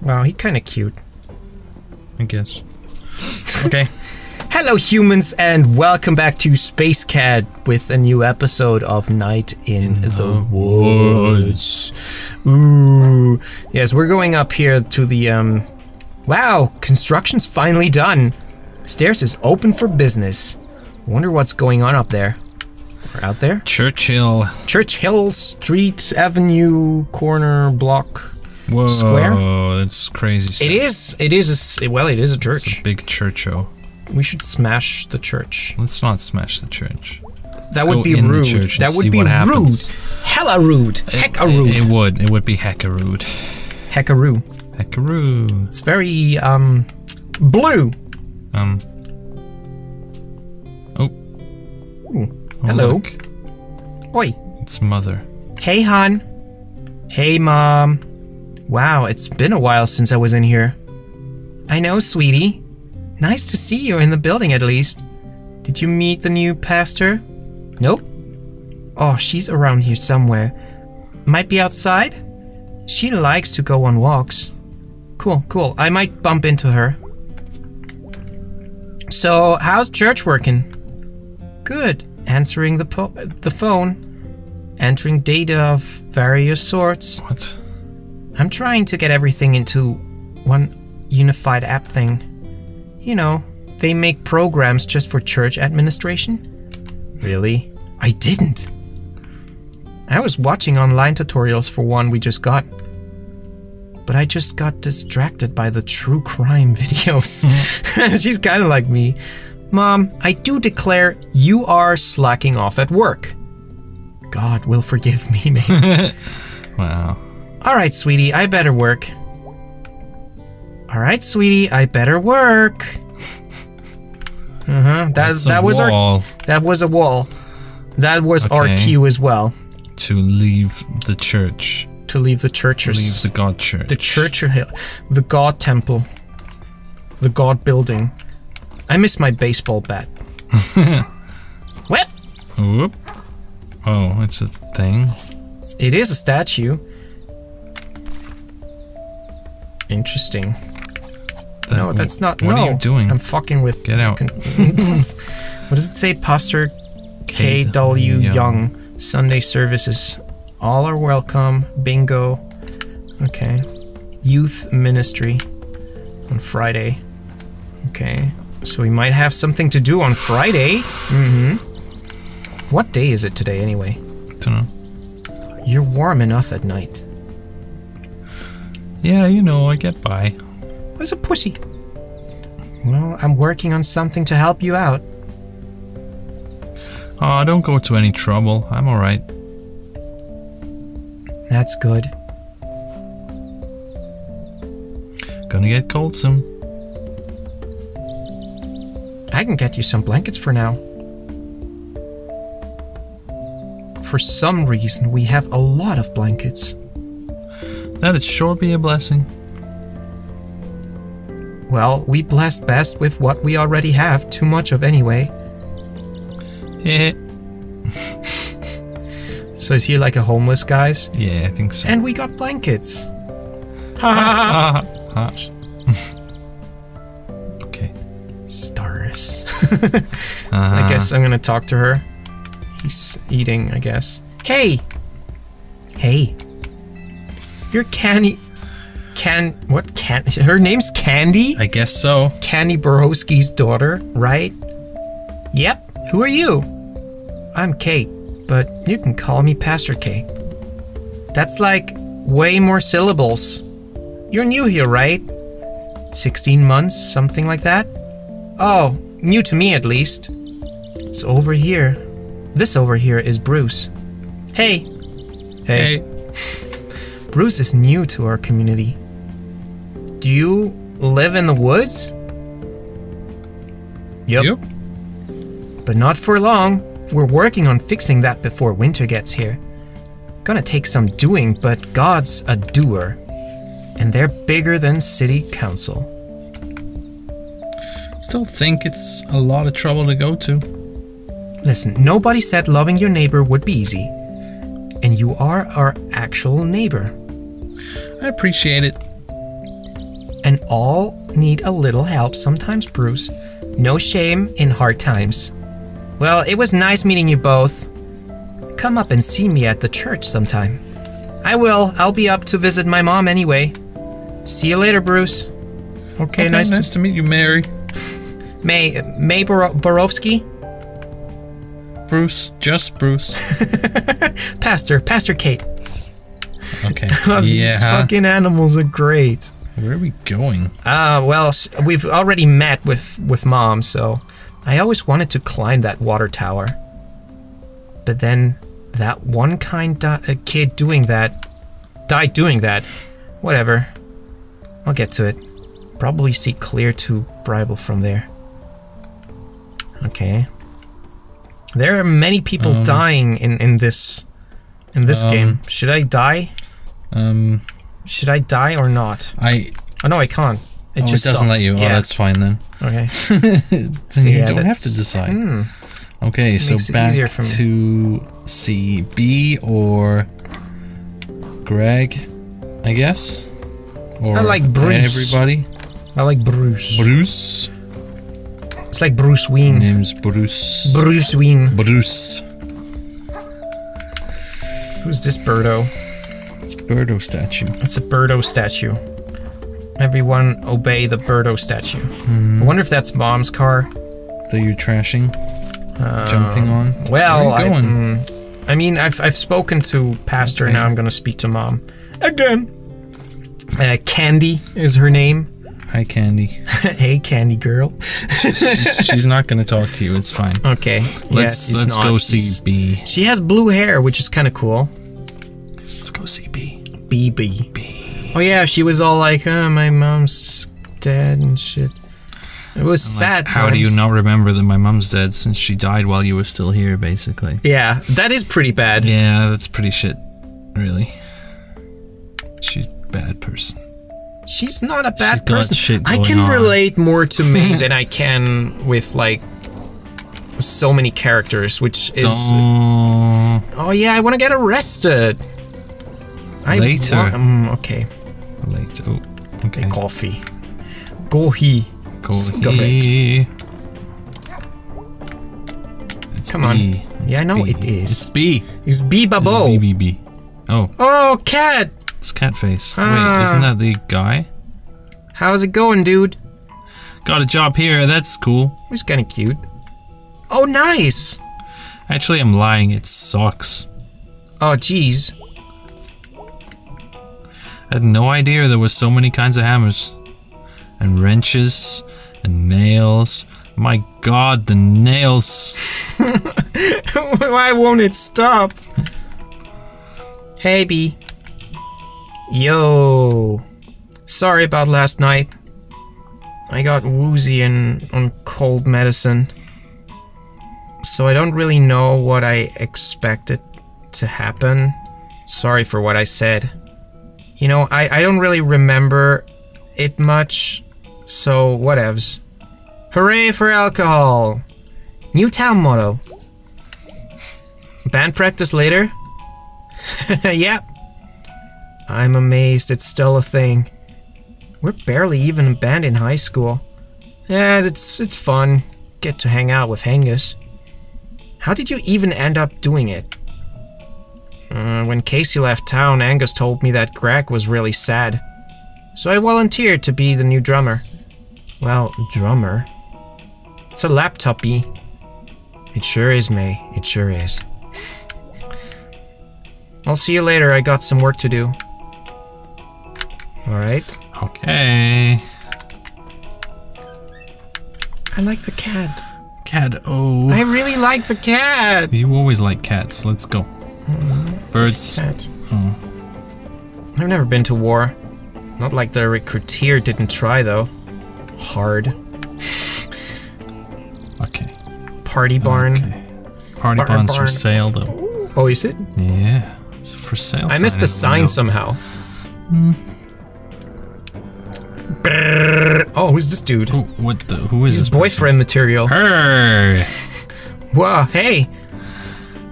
Wow, he kind of cute. I guess. Okay. Hello, humans, and welcome back to Space Cat with a new episode of Night in, the, Woods. Ooh, yes, we're going up here to the um. Wow, construction's finally done. Stairs is open for business. Wonder what's going on up there. Or out there? Churchill. Churchill Street Avenue corner block. Whoa, Square? that's crazy. Stuff. It is. It is. A, well, it is a It's church. a big churcho. We should smash the church. Let's not smash the church. Let's That would be rude. That would be rude. happens. Hella rude. Hecka It, rude. it would. It would be hecka rude. Heckaroo. Hecka rude. It's very um blue. Um. Oh. Ooh, oh, hello. look. Oi. It's mother. Hey, hon. Hey, mom. Wow, it's been a while since I was in here. I know, sweetie. Nice to see you in the building at least. Did you meet the new pastor? Nope. Oh, she's around here somewhere. Might be outside? She likes to go on walks. Cool, cool. I might bump into her. So, how's church working? Good. Answering the the phone entering data of various sorts. What? I'm trying to get everything into one unified app thing. You know, they make programs just for church administration. Really? I didn't. I was watching online tutorials for one we just got. But I just got distracted by the true crime videos. She's kind of like me. Mom, I do declare you are slacking off at work. God will forgive me, maybe. Wow. All right, sweetie, I better work. All right, sweetie, I better work. Uh huh. That That's that was our that was a wall. That was our Okay. cue as well to leave the church. to leave the To churches, leave the God church. the church, the God temple, the God building. I miss my baseball bat. what? Whoop. Oh, it's a thing. It is a statue. Interesting. That- No, that's not. What no, are you doing? I'm fucking with. Get out. what does it say? Pastor K. W. Young. Young. Sunday services. All are welcome. Bingo. Okay. Youth ministry on Friday. Okay. So we might have something to do on Friday. Mm-hmm. What day is it today, anyway? Dunno. You're warm enough at night. Yeah, you know, I get by. Where's a pussy? Well, I'm working on something to help you out. Oh, don't go to any trouble. I'm alright. That's good. Gonna get cold soon. I can get you some blankets for now. For some reason, we have a lot of blankets. That'd sure be a blessing. Well, we blessed best with what we already have, too much of anyway. Yeah. So is he like a homeless guys? Yeah, I think so. And we got blankets. Ha ha okay. Stars. Uh, I guess I'm gonna talk to her. He's eating, I guess. Hey! Hey. You're Candy. Can. What? Can. Her name's Candy? I guess so. Candy Borowski's daughter, right? Yep. Who are you? I'm Kate, but you can call me Pastor Kate. That's like way more syllables. You're new here, right? 16 months, something like that? Oh, new to me at least. It's over here. This over here is Bruce. Hey. Hey. Bruce is new to our community. Do you live in the woods? Yep. yep. But not for long. We're working on fixing that before winter gets here. Gonna take some doing, but God's a doer. And they're bigger than city council. Still think it's a lot of trouble to go to. Listen, nobody said loving your neighbor would be easy. And you are our actual neighbor. I appreciate it. And all need a little help sometimes, Bruce. No shame in hard times. Well, it was nice meeting you both. Come up and see me at the church sometime. I will. I'll be up to visit my mom anyway. See you later, Bruce. Okay, Okay, nice, nice to meet you, Mary. Mae Mae Bor- Borowski, Bruce, just Bruce. Pastor, Pastor Kate. Okay. yeah. These fucking animals are great. Where are we going? Ah, well, we've already met with with mom, so I always wanted to climb that water tower. But then that one kind di- uh, kid doing that died doing that. Whatever. I'll get to it. Probably see clear to Bribel from there. Okay. There are many people Um, dying in in this in this um, game. Should I die? Um, Should I die or not? I. Oh no, I can't. It oh, just it doesn't let stops. you. Oh, that's fine then. Okay. So, you yeah, don't have to decide. Hmm. Okay, so back to CB or Gregg, I guess. Or I like Bruce. Everybody. I like Bruce. Bruce. It's like Bruce Wayne. Name's Bruce. Bruce Wayne. Bruce. Who's this birdo? It's Birdo statue. It's a birdo statue. Everyone obey the birdo statue. Hmm. I wonder if that's mom's car. That you're trashing, jumping on. Well, I, you going? mm, I mean, I've, I've spoken to Pastor, Okay. now I'm gonna speak to mom. Again. Uh, Candy is her name. Hi, Candy. hey, Candy girl. she's, she's not gonna talk to you. It's fine. Okay. Let's yeah, let's not. go She's- see Bea. She has blue hair, which is kind of cool. Let's go see Bea. Bea Bea. Bea. Oh yeah, she was all like, oh, "My mom's dead and shit." It was sad. How do you not remember that my mom's dead since she died while you were still here, basically? Yeah, that is pretty bad. Yeah, that's pretty shit. Really. She's a bad person. She's not a bad person. I can on. relate more to Mae than I can with like so many characters, which is Don't- oh yeah, I want to get arrested. I Later. want- mm, okay, Late. Oh, okay. coffee. Gohi. Go cigarette. here. It's Come on. It's Yeah, I know it is. It's Bea. Is Bea It's Babo. Bea, Bea, Bea. Oh, Oh, cat. It's Catface. Ah. Wait, isn't that the guy? How's it going, dude? Got a job here. That's cool. He's kind of cute. Oh, nice. Actually, I'm lying. It sucks. Oh, jeez. I had no idea there was so many kinds of hammers. And wrenches and nails. My god, the nails. Why won't it stop? Hey, Bea. Yo. Sorry about last night. I got woozy and on cold medicine. So I don't really know what I expected to happen. Sorry for what I said. You know, I, I don't really remember it much, so whatevs. Hooray for alcohol! New town motto. Band practice later? yep. I'm amazed it's still a thing. We're barely even a band in high school. And it's it's fun. Get to hang out with Angus. How did you even end up doing it? Uh, when Casey left town, Angus told me that Gregg was really sad. So I volunteered to be the new drummer. Well, drummer? It's a laptopy. It sure is, Mae. It sure is. I'll see you later. I got some work to do. Alright. Okay. I like the cat. Cat, oh. I really like the cat. You always like cats. Let's go. Mm-hmm. Birds. Cat. Oh. I've never been to war. Not like the recruiter didn't try, though. Hard. Okay. Party barn. Okay. Party Barn, barns for sale, though. Oh, is it? Yeah. It's for sale. I missed the sign somehow. Brrr. Oh, who's this dude? Who, what the? Who is His this? boyfriend material. Her. Whoa, hey.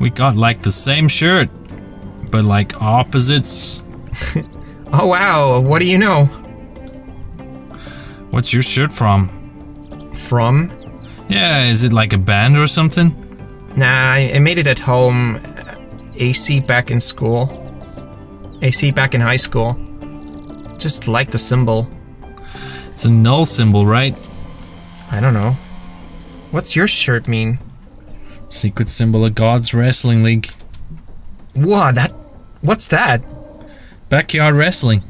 We got like the same shirt, but like opposites. Oh, wow. What do you know? What's your shirt from? From? Yeah, is it like a band or something? Nah, I I made it at home. Uh, AC back in school. AC back in high school. Just like the symbol. It's a null symbol, right? I don't know. What's your shirt mean? Secret symbol of God's Wrestling League. Whoa, that. What's that? Backyard wrestling.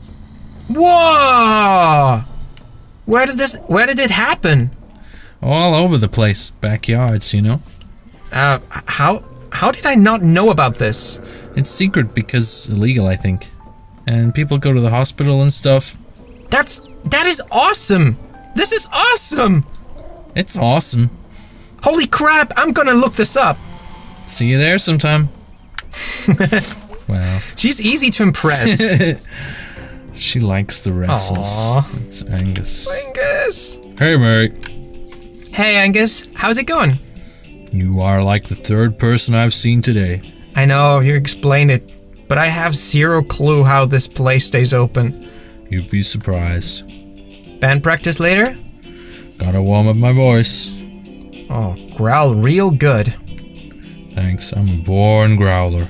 Whoa! Where did this. Where did it happen? All over the place. Backyards, you know? Uh, how. How did I not know about this? It's secret because illegal, I think. And people go to the hospital and stuff. That's. That is awesome! This is awesome! It's awesome. Holy crap, I'm gonna look this up. See you there sometime. wow. She's easy to impress. She likes the wrestles. Aw. It's Angus. Angus! Hey, Mary. Hey, Angus, how's it going? You are like the third person I've seen today. I know, you explained it, but I have zero clue how this place stays open. You'd be surprised. Band practice later? Gotta warm up my voice. Oh, growl real good. Thanks, I'm a born growler.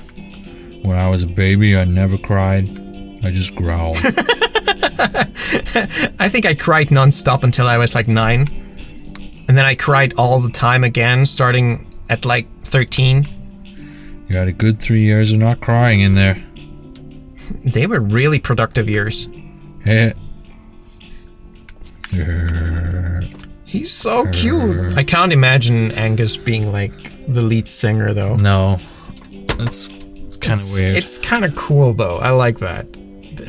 When I was a baby, I never cried. I just growled. I think I cried nonstop until I was like nine. And then I cried all the time again, starting at like 13. you had a good three years of not crying in there. They were really productive years. He's so cute. I can't imagine Angus being like the lead singer though. No. That's it's kind of weird. It's kind of cool though. I like that.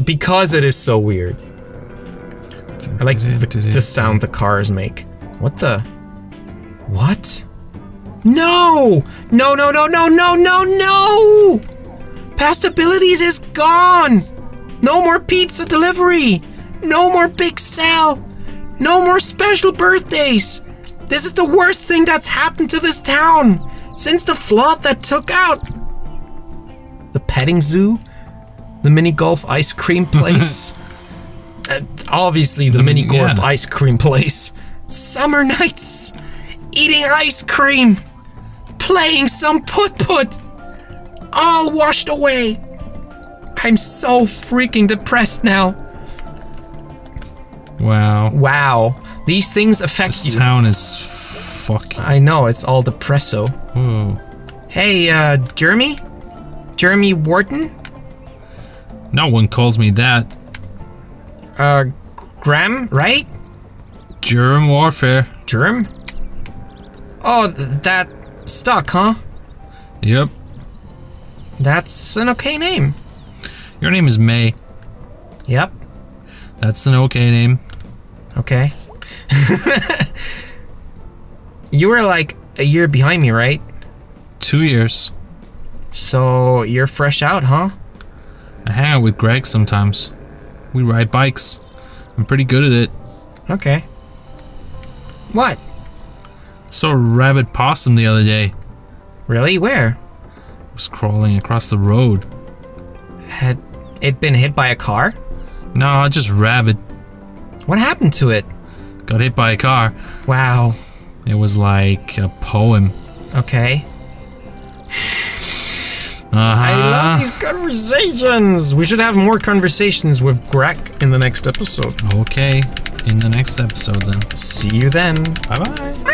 Because it is so weird. I like the, the sound the cars make. What the? What? No! No, no, no, no, no, no, no! Pastabilities is gone! No more pizza delivery! No more Big Sal! No more special birthdays! This is the worst thing that's happened to this town since the flood that took out the petting zoo, the mini golf ice cream place, and obviously the mini golf yeah. ice cream place, summer nights, eating ice cream, playing some put put, all washed away. I'm so freaking depressed now. wow. Wow, these things affect This you. town is fucking. I know it's all depresso. Whoa. Hey, uh, Jeremy, Jeremy Warton, No one calls me that. uh, Graham, right? Germ warfare. Germ? Oh, th- that stuck, huh? Yep. That's an okay name. Your name is Mae. Yep. That's an okay name. Okay. you were like a year behind me, right? Two years. So you're fresh out, huh? I hang out with Gregg sometimes. We ride bikes. I'm pretty good at it. Okay. What? Saw a rabid possum the other day. Really? Where? was crawling across the road. Had it been hit by a car? No, I just rabid. What happened to it? Got hit by a car. Wow. It was like a poem. Okay. Uh-huh. I love these conversations. We should have more conversations with Gregg in the next episode. Okay, in the next episode then. See you then. Bye bye.